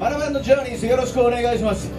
ラのジャーニーズよろしくお願いします。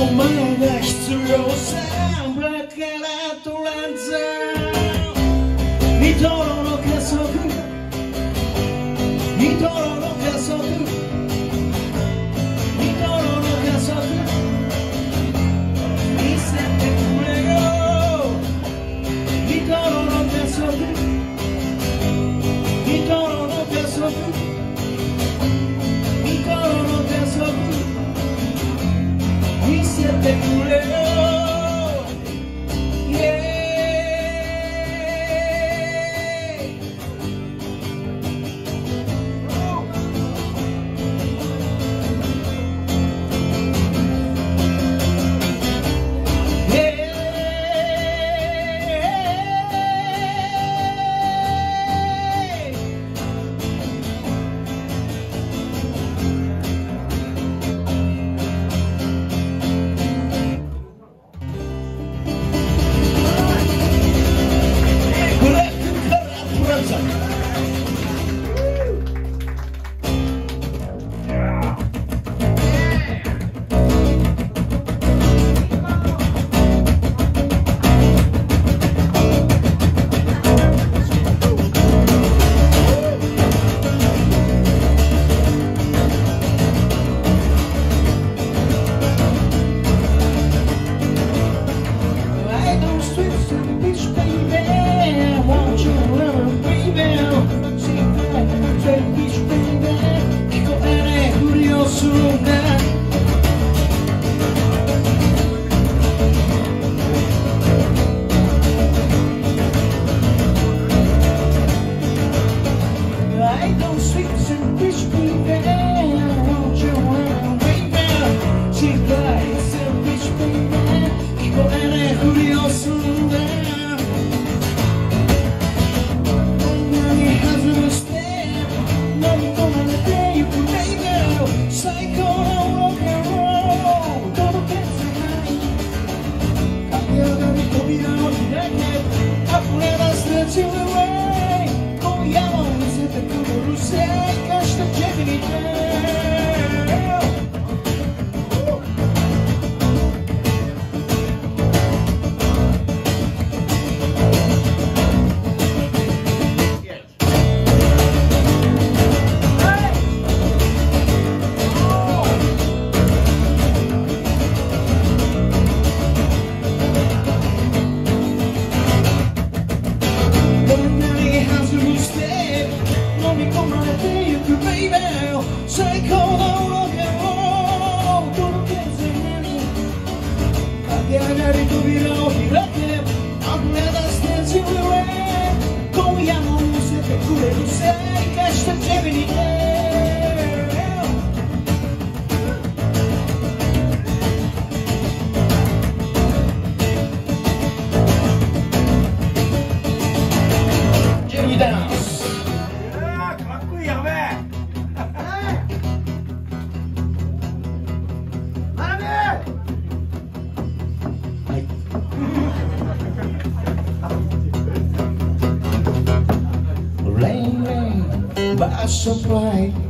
お前が必要さだから取らず見とろ te culé. Come on, you the so bright.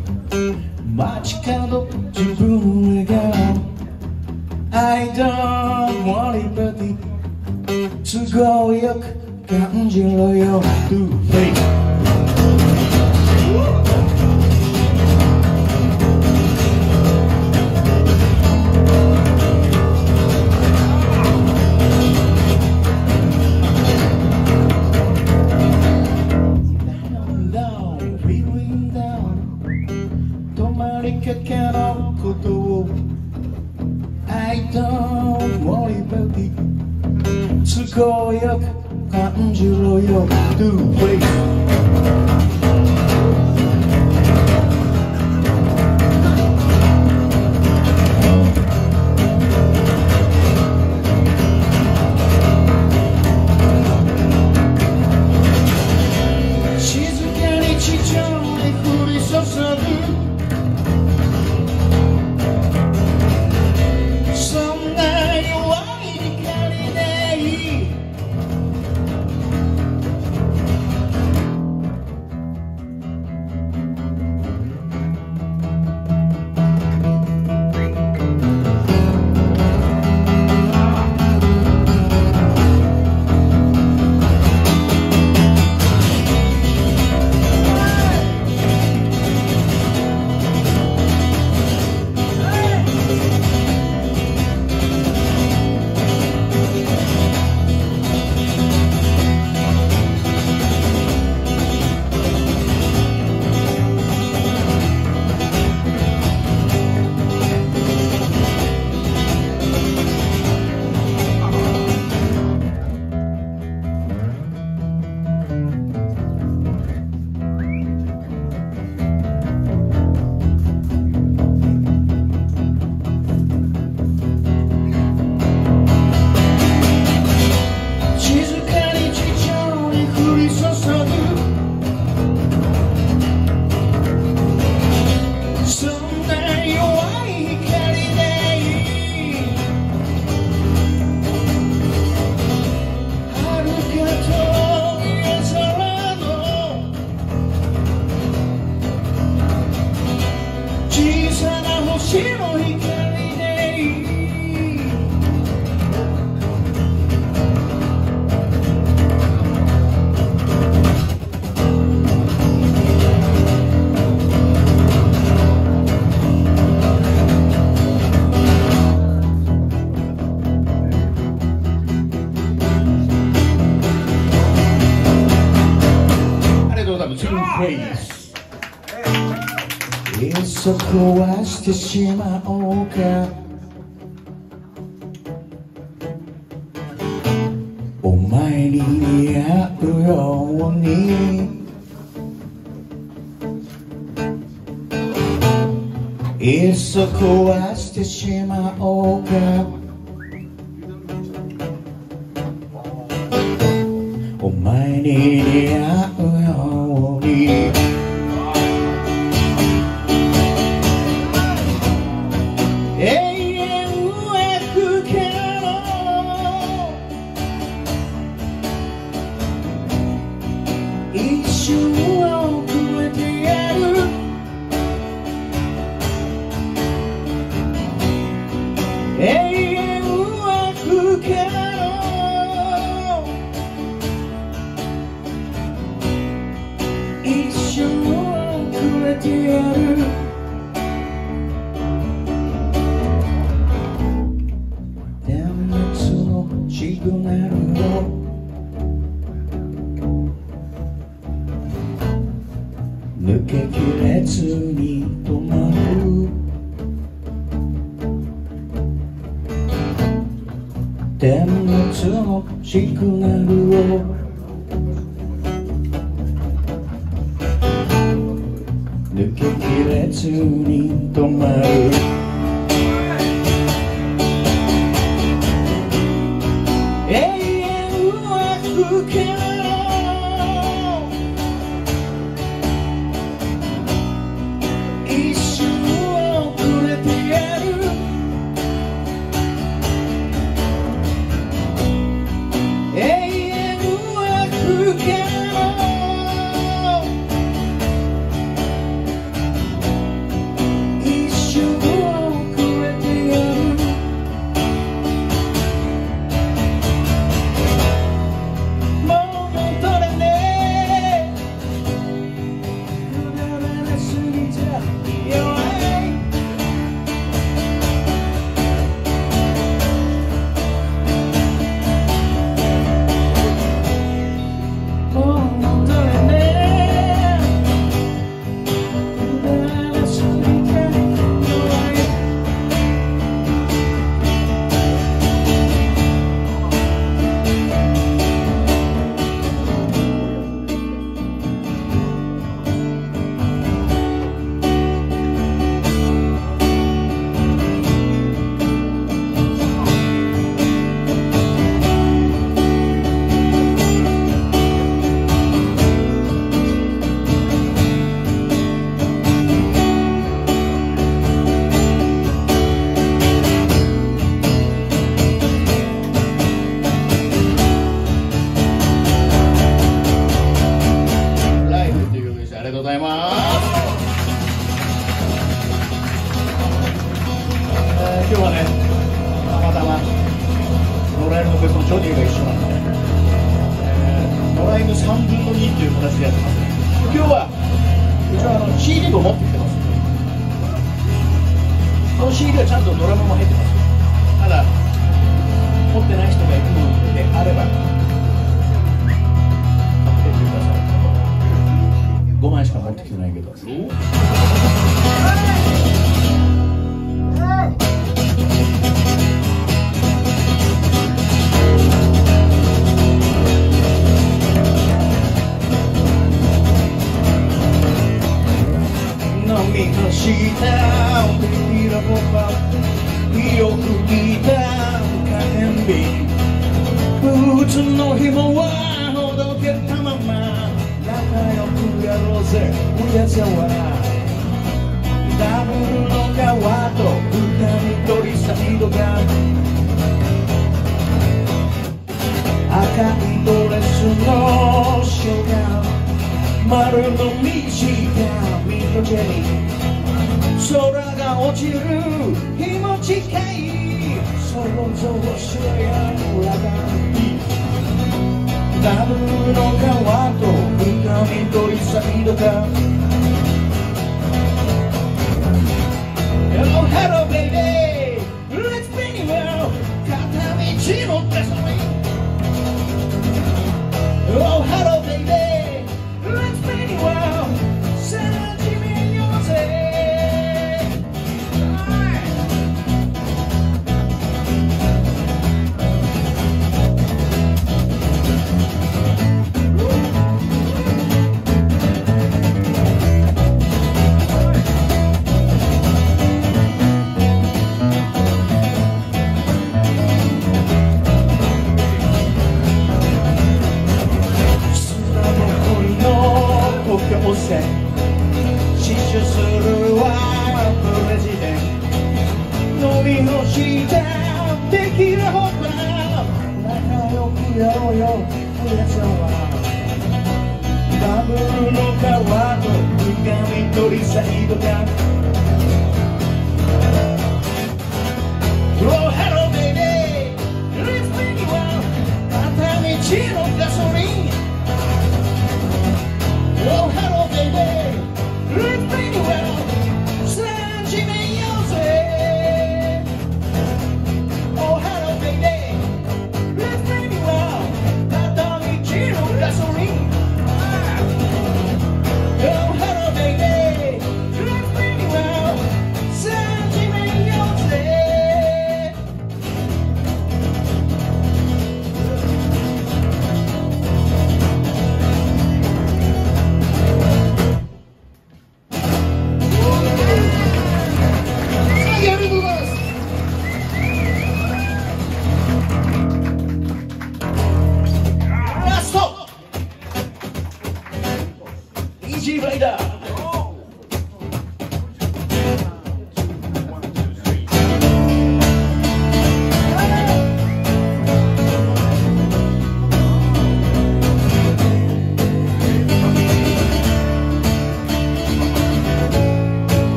壊してしまおうか。お前に似合うように。いっそ壊してしまおうか。お前に抜けきれずに止まる。点滅のシグナルを抜けきれずにの紐はほどけたまま仲良くやろうぜお親父はダブルの川と二人取りサイドが赤いドレスのショーが丸のトいェリー空が落ちる日も近い想像しろよ裏が Oh, hello, baby! Let's be anywhere. Oh, hello, baby! Let's be!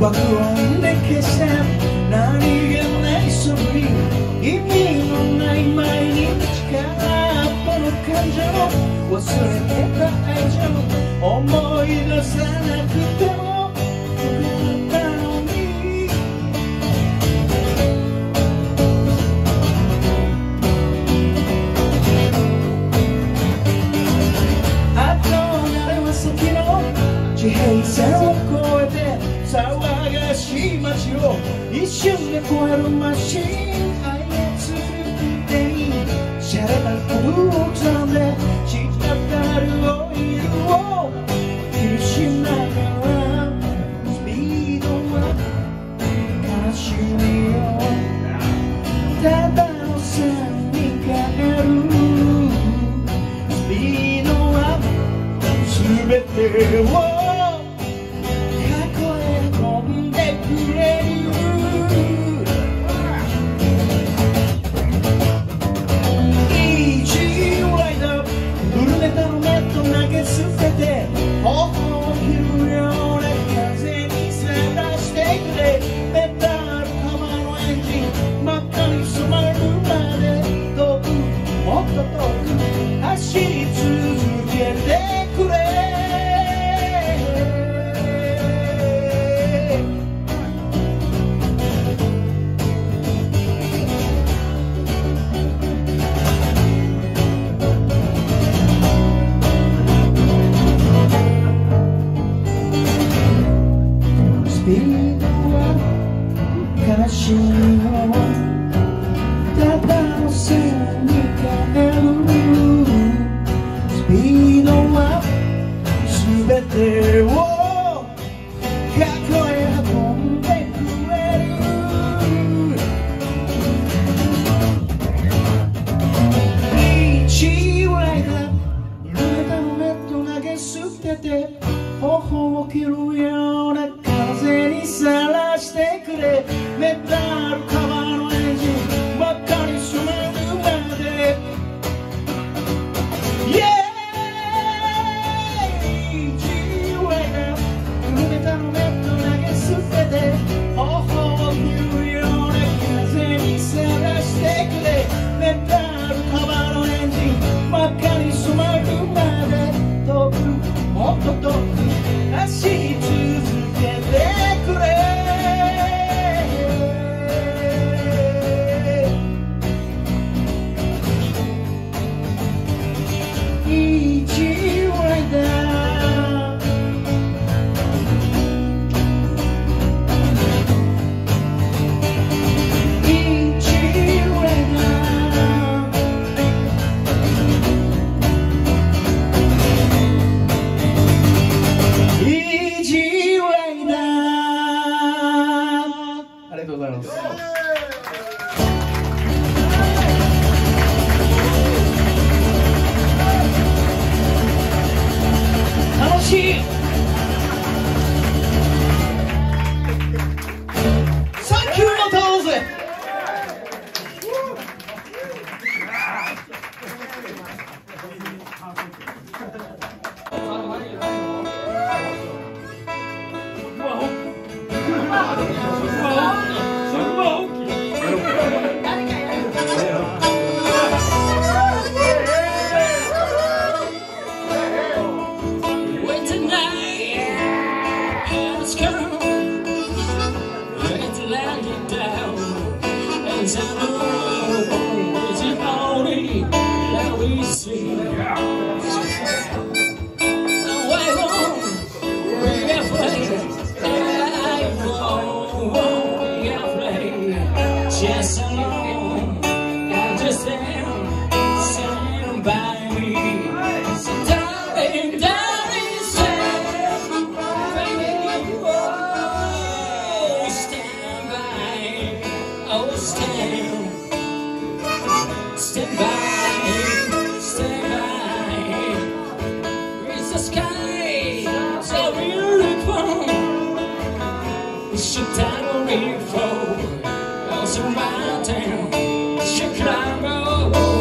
爆音で消して何気ないそぶり意味のない毎日からこの感情忘れてた。愛情を思い出さなく Water machine I answer the day Shut up and cool walks on there She's not got a lawyer wall Kissing like a lamb Speed on my Cashmere ただの線に変えるスピードは全てを過去へ飛んでくれるット投げ捨ててをよリーは全てを過去へ運んでくれる。道裏が濡れた胸と投げ捨てて頬を切るよ。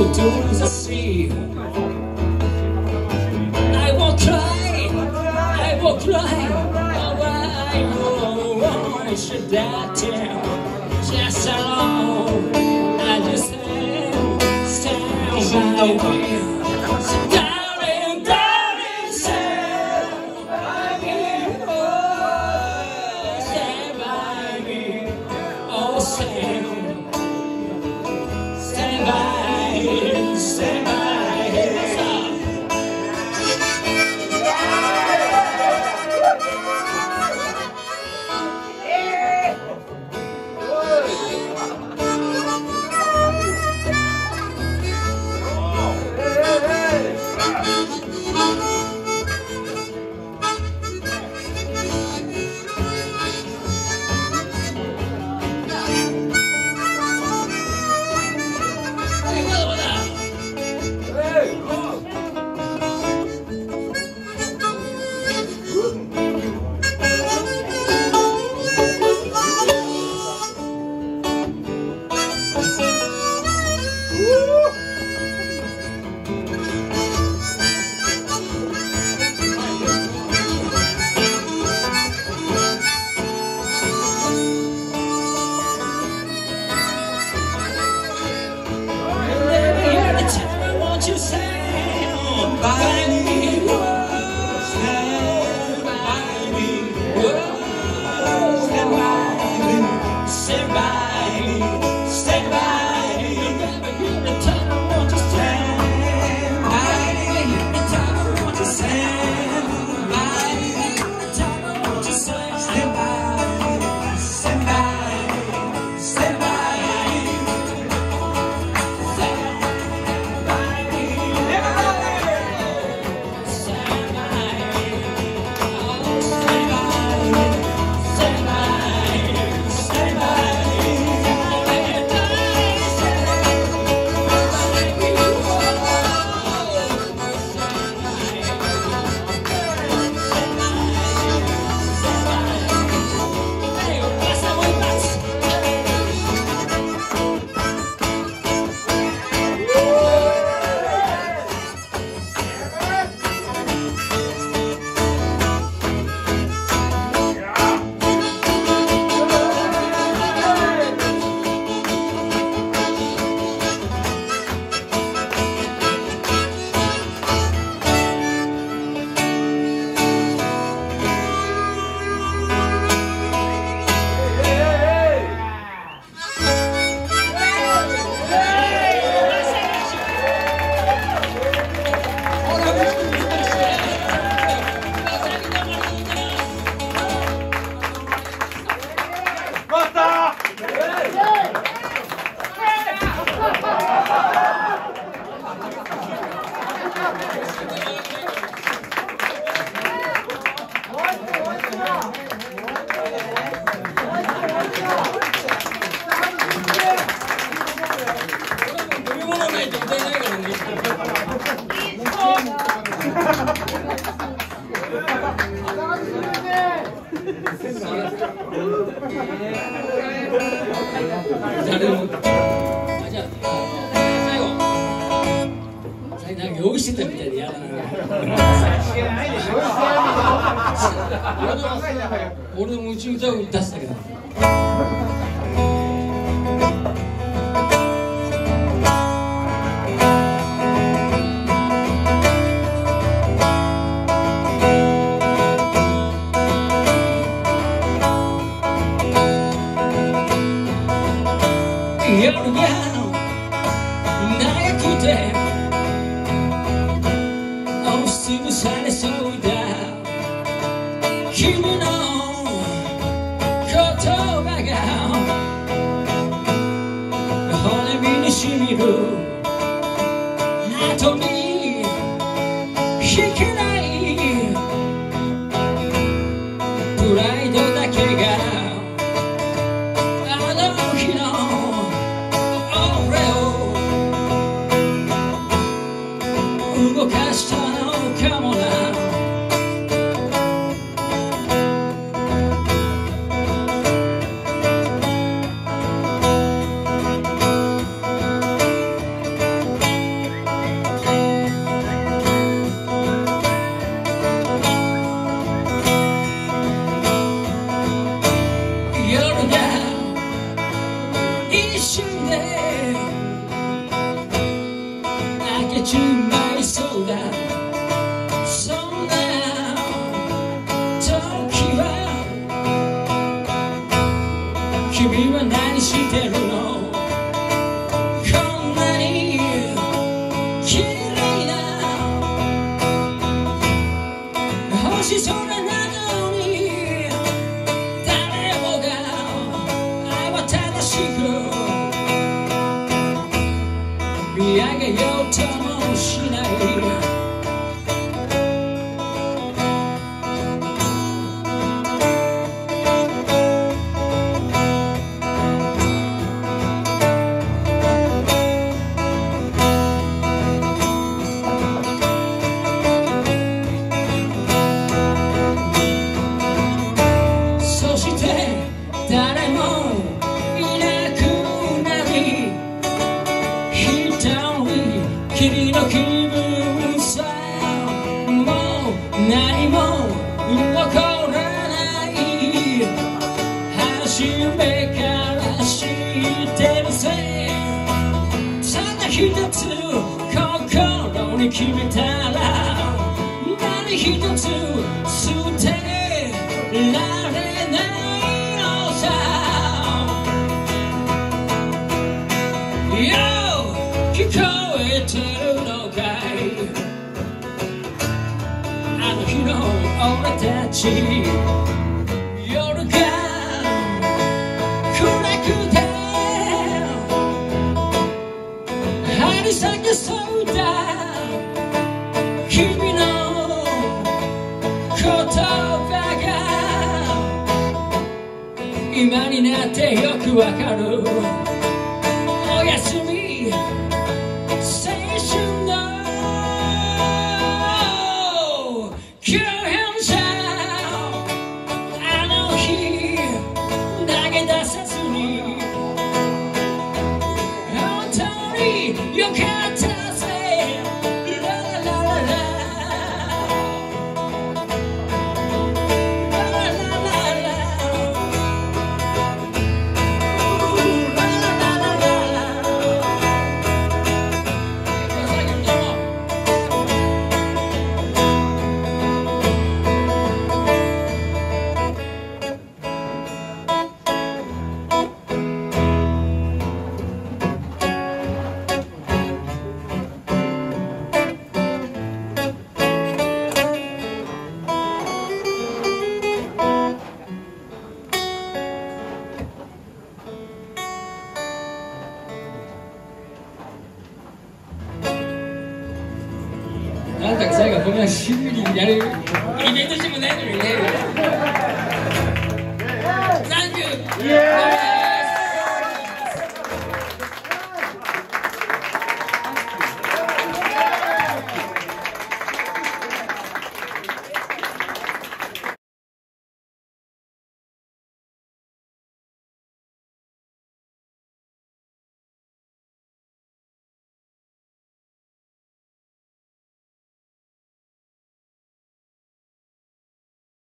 the dunes of sea. I won't cry, I won't cry. Oh, I know I should die down just alone. I just stand, stand by. 君の言葉が今になってよくわかる。